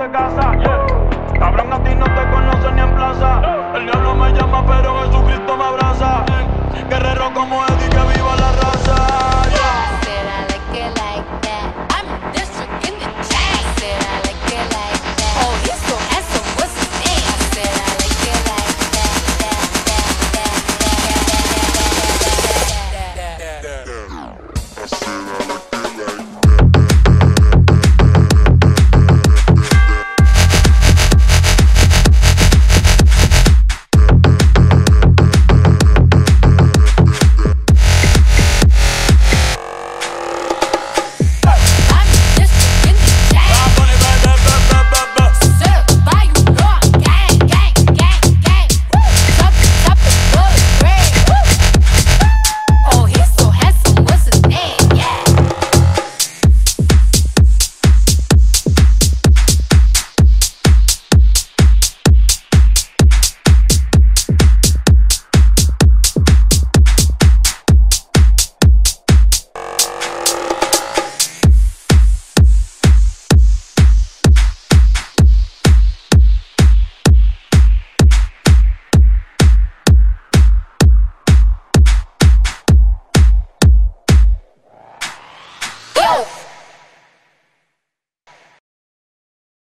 the gossip.